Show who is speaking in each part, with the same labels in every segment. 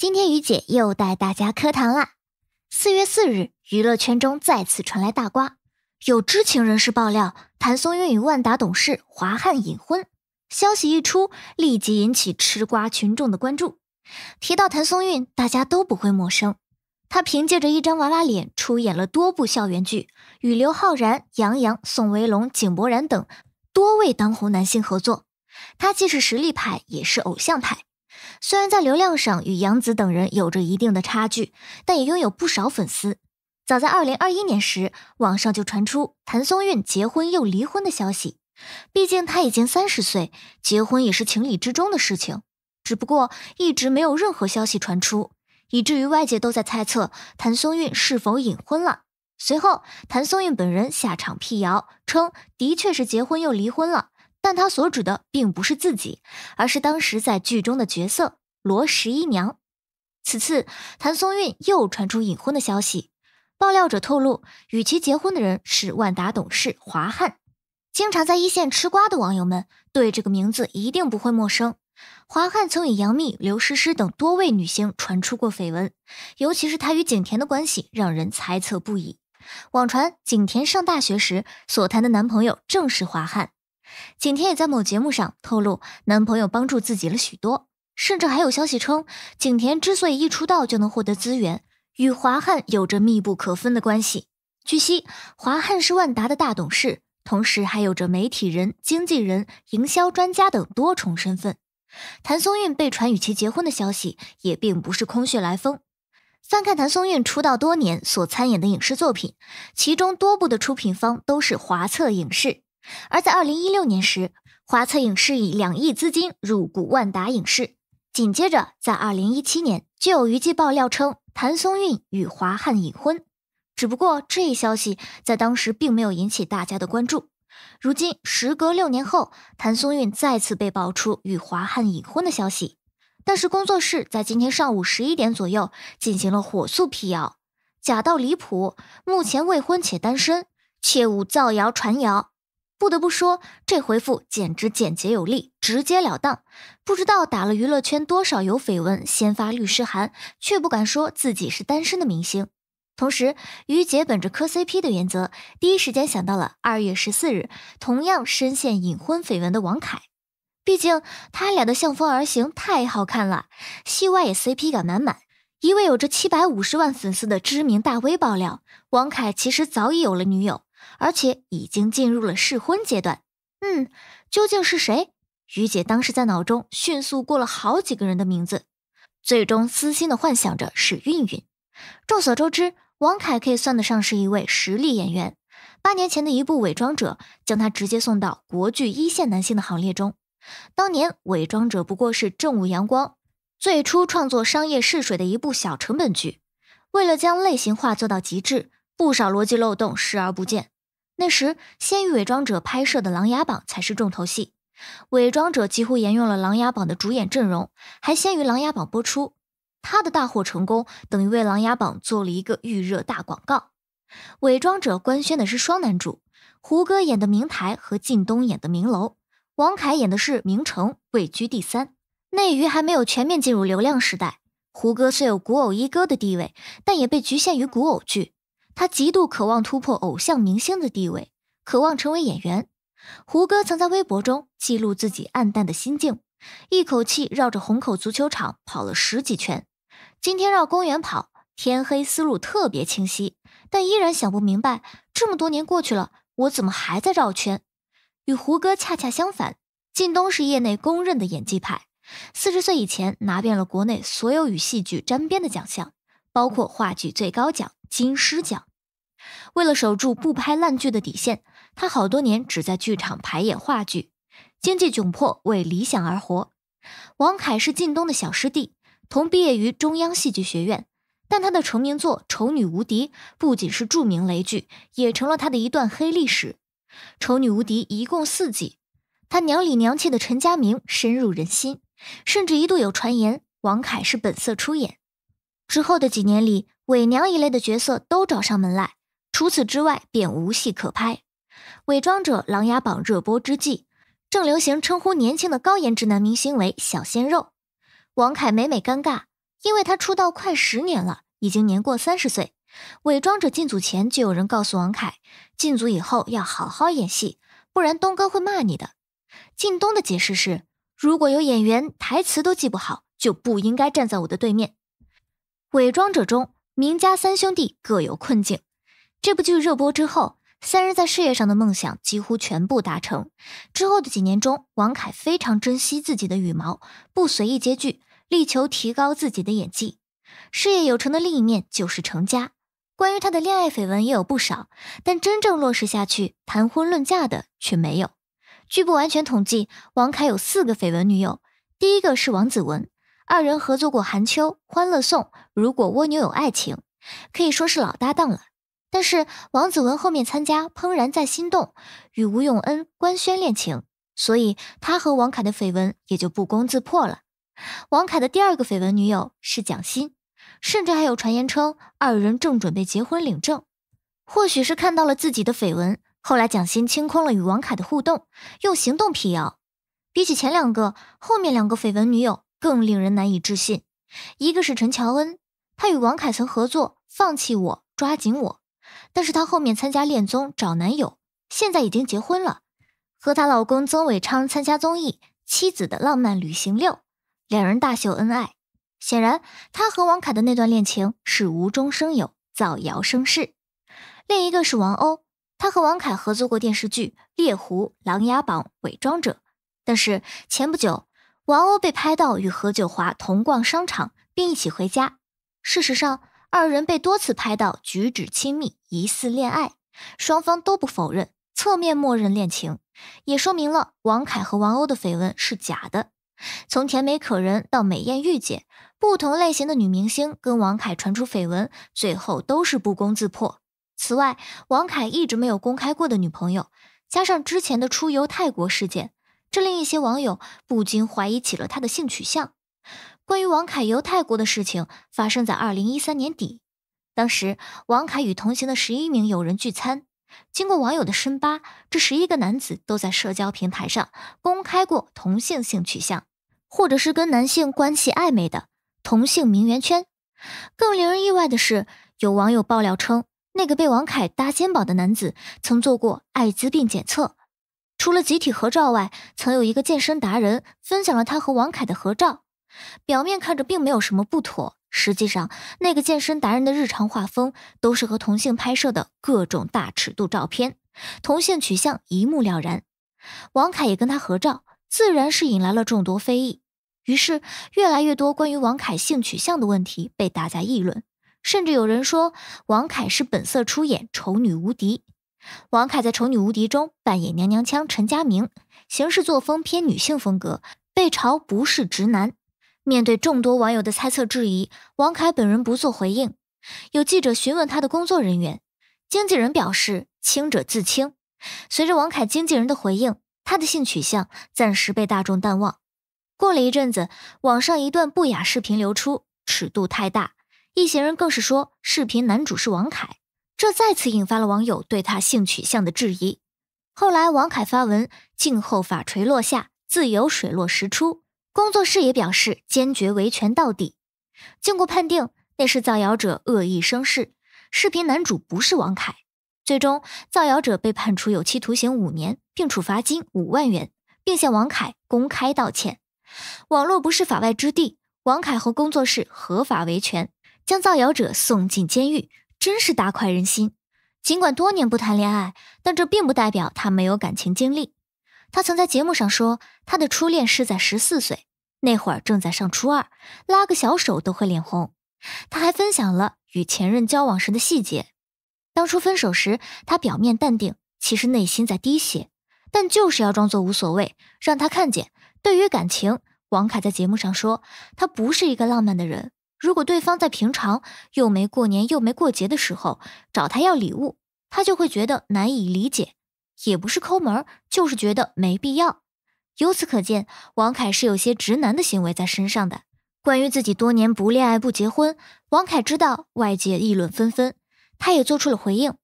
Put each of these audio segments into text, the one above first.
Speaker 1: 今天于姐又带大家磕糖啦！四月四日，娱乐圈中再次传来大瓜，有知情人士爆料谭松韵与万达董事华汉隐婚，消息一出，立即引起吃瓜群众的关注。提到谭松韵，大家都不会陌生，她凭借着一张娃娃脸出演了多部校园剧，与刘昊然、杨洋、宋威龙、井柏然等多位当红男星合作。她既是实力派，也是偶像派。虽然在流量上与杨紫等人有着一定的差距，但也拥有不少粉丝。早在二零二一年时，网上就传出谭松韵结婚又离婚的消息。毕竟她已经三十岁，结婚也是情理之中的事情。只不过一直没有任何消息传出，以至于外界都在猜测谭松韵是否隐婚了。随后，谭松韵本人下场辟谣，称的确是结婚又离婚了。但他所指的并不是自己，而是当时在剧中的角色罗十一娘。此次谭松韵又传出隐婚的消息，爆料者透露，与其结婚的人是万达董事华汉。经常在一线吃瓜的网友们对这个名字一定不会陌生。华汉曾与杨幂、刘诗诗等多位女星传出过绯闻，尤其是他与景甜的关系让人猜测不已。网传景甜上大学时所谈的男朋友正是华汉。景甜也在某节目上透露，男朋友帮助自己了许多，甚至还有消息称，景甜之所以一出道就能获得资源，与华汉有着密不可分的关系。据悉，华汉是万达的大董事，同时还有着媒体人、经纪人、营销专家等多重身份。谭松韵被传与其结婚的消息，也并不是空穴来风。翻看谭松韵出道多年所参演的影视作品，其中多部的出品方都是华策影视。而在二零一六年时，华策影视以两亿资金入股万达影视。紧接着，在二零一七年就有娱记爆料称谭松韵与华汉隐婚，只不过这一消息在当时并没有引起大家的关注。如今时隔六年后，谭松韵再次被爆出与华汉隐婚的消息，但是工作室在今天上午十一点左右进行了火速辟谣，假到离谱，目前未婚且单身，切勿造谣传谣。不得不说，这回复简直简洁有力，直截了当。不知道打了娱乐圈多少有绯闻、先发律师函却不敢说自己是单身的明星。同时，于姐本着磕 CP 的原则，第一时间想到了二月十四日同样深陷隐婚绯闻的王凯。毕竟他俩的相逢而行太好看了，戏外也 CP 感满满。一位有着七百五十万粉丝的知名大 V 爆料，王凯其实早已有了女友。而且已经进入了试婚阶段。嗯，究竟是谁？于姐当时在脑中迅速过了好几个人的名字，最终私心的幻想着是韵韵。众所周知，王凯可以算得上是一位实力演员。八年前的一部《伪装者》将他直接送到国剧一线男星的行列中。当年《伪装者》不过是正午阳光最初创作商业试水的一部小成本剧，为了将类型化做到极致，不少逻辑漏洞视而不见。那时，先于《伪装者》拍摄的《琅琊榜》才是重头戏，《伪装者》几乎沿用了《琅琊榜》的主演阵容，还先于《琅琊榜》播出。他的大获成功，等于为《琅琊榜》做了一个预热大广告。《伪装者》官宣的是双男主，胡歌演的明台和靳东演的明楼，王凯演的是明成，位居第三。内娱还没有全面进入流量时代，胡歌虽有古偶一哥的地位，但也被局限于古偶剧。他极度渴望突破偶像明星的地位，渴望成为演员。胡歌曾在微博中记录自己暗淡的心境，一口气绕着虹口足球场跑了十几圈。今天绕公园跑，天黑思路特别清晰，但依然想不明白，这么多年过去了，我怎么还在绕圈？与胡歌恰恰相反，靳东是业内公认的演技派，四十岁以前拿遍了国内所有与戏剧沾边的奖项，包括话剧最高奖金狮奖。为了守住不拍烂剧的底线，他好多年只在剧场排演话剧，经济窘迫，为理想而活。王凯是靳东的小师弟，同毕业于中央戏剧学院，但他的成名作《丑女无敌》不仅是著名雷剧，也成了他的一段黑历史。《丑女无敌》一共四季，他娘里娘气的陈家明深入人心，甚至一度有传言王凯是本色出演。之后的几年里，伪娘一类的角色都找上门来。除此之外，便无戏可拍。《伪装者》《琅琊榜》热播之际，正流行称呼年轻的高颜值男明星为“小鲜肉”。王凯每每尴尬，因为他出道快十年了，已经年过三十岁。伪装者进组前就有人告诉王凯，进组以后要好好演戏，不然东哥会骂你的。靳东的解释是，如果有演员台词都记不好，就不应该站在我的对面。伪装者中，名家三兄弟各有困境。这部剧热播之后，三人在事业上的梦想几乎全部达成。之后的几年中，王凯非常珍惜自己的羽毛，不随意接剧，力求提高自己的演技。事业有成的另一面就是成家。关于他的恋爱绯闻也有不少，但真正落实下去谈婚论嫁的却没有。据不完全统计，王凯有四个绯闻女友。第一个是王子文，二人合作过《寒秋》《欢乐颂》《如果蜗牛有爱情》，可以说是老搭档了。但是王子文后面参加《怦然在心动》，与吴永恩、官宣恋情，所以他和王凯的绯闻也就不攻自破了。王凯的第二个绯闻女友是蒋欣。甚至还有传言称二人正准备结婚领证，或许是看到了自己的绯闻，后来蒋欣清空了与王凯的互动，用行动辟谣。比起前两个，后面两个绯闻女友更令人难以置信。一个是陈乔恩，她与王凯曾合作《放弃我，抓紧我》，但是她后面参加恋综找男友，现在已经结婚了，和她老公曾伟昌参加综艺《妻子的浪漫旅行六》，两人大秀恩爱。显然，他和王凯的那段恋情是无中生有、造谣生事。另一个是王鸥，他和王凯合作过电视剧《猎狐》《琅琊榜》《伪装者》，但是前不久，王鸥被拍到与何九华同逛商场，并一起回家。事实上，二人被多次拍到举止亲密，疑似恋爱，双方都不否认，侧面默认恋情，也说明了王凯和王鸥的绯闻是假的。从甜美可人到美艳御姐。不同类型的女明星跟王凯传出绯闻，最后都是不攻自破。此外，王凯一直没有公开过的女朋友，加上之前的出游泰国事件，这令一些网友不禁怀疑起了他的性取向。关于王凯游泰国的事情，发生在二零一三年底，当时王凯与同行的十一名友人聚餐，经过网友的深扒，这十一个男子都在社交平台上公开过同性性取向，或者是跟男性关系暧昧的。同性名媛圈，更令人意外的是，有网友爆料称，那个被王凯搭肩膀的男子曾做过艾滋病检测。除了集体合照外，曾有一个健身达人分享了他和王凯的合照，表面看着并没有什么不妥，实际上那个健身达人的日常画风都是和同性拍摄的各种大尺度照片，同性取向一目了然。王凯也跟他合照，自然是引来了众多非议。于是，越来越多关于王凯性取向的问题被大家议论，甚至有人说王凯是本色出演《丑女无敌》。王凯在《丑女无敌》中扮演娘娘腔陈佳明，行事作风偏女性风格，被嘲不是直男。面对众多网友的猜测质疑，王凯本人不做回应。有记者询问他的工作人员，经纪人表示清者自清。随着王凯经纪人的回应，他的性取向暂时被大众淡忘。过了一阵子，网上一段不雅视频流出，尺度太大，一行人更是说视频男主是王凯，这再次引发了网友对他性取向的质疑。后来，王凯发文静候法锤落下，自有水落石出。工作室也表示坚决维权到底。经过判定，那是造谣者恶意生事，视频男主不是王凯。最终，造谣者被判处有期徒刑五年，并处罚金五万元，并向王凯公开道歉。网络不是法外之地，王凯和工作室合法维权，将造谣者送进监狱，真是大快人心。尽管多年不谈恋爱，但这并不代表他没有感情经历。他曾在节目上说，他的初恋是在十四岁，那会儿正在上初二，拉个小手都会脸红。他还分享了与前任交往时的细节。当初分手时，他表面淡定，其实内心在滴血，但就是要装作无所谓，让他看见。对于感情，王凯在节目上说，他不是一个浪漫的人。如果对方在平常又没过年又没过节的时候找他要礼物，他就会觉得难以理解，也不是抠门，就是觉得没必要。由此可见，王凯是有些直男的行为在身上的。关于自己多年不恋爱不结婚，王凯知道外界议论纷纷，他也做出了回应：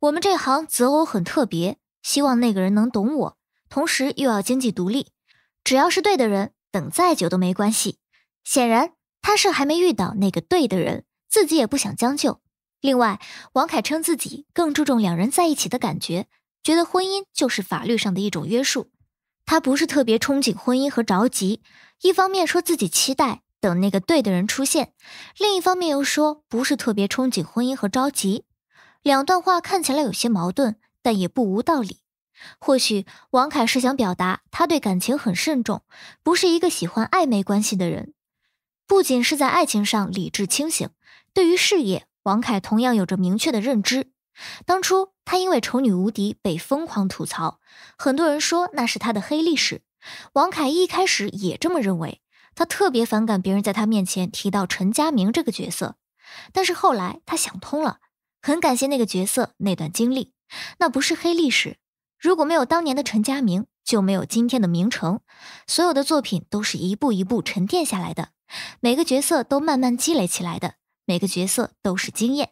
Speaker 1: 我们这行择偶很特别，希望那个人能懂我，同时又要经济独立。只要是对的人，等再久都没关系。显然，他是还没遇到那个对的人，自己也不想将就。另外，王凯称自己更注重两人在一起的感觉，觉得婚姻就是法律上的一种约束。他不是特别憧憬婚姻和着急，一方面说自己期待等那个对的人出现，另一方面又说不是特别憧憬婚姻和着急。两段话看起来有些矛盾，但也不无道理。或许王凯是想表达他对感情很慎重，不是一个喜欢暧昧关系的人。不仅是在爱情上理智清醒，对于事业。王凯同样有着明确的认知。当初他因为丑女无敌被疯狂吐槽，很多人说那是他的黑历史。王凯一开始也这么认为，他特别反感别人在他面前提到陈佳明这个角色。但是后来他想通了，很感谢那个角色那段经历，那不是黑历史。如果没有当年的陈佳明，就没有今天的明成。所有的作品都是一步一步沉淀下来的，每个角色都慢慢积累起来的。每个角色都是经验。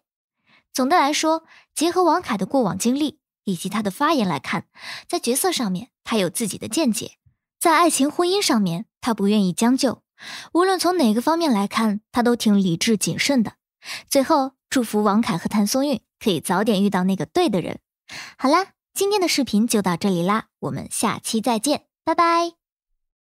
Speaker 1: 总的来说，结合王凯的过往经历以及他的发言来看，在角色上面他有自己的见解，在爱情婚姻上面他不愿意将就。无论从哪个方面来看，他都挺理智谨慎的。最后，祝福王凯和谭松韵可以早点遇到那个对的人。好啦，今天的视频就到这里啦，我们下期再见，拜拜。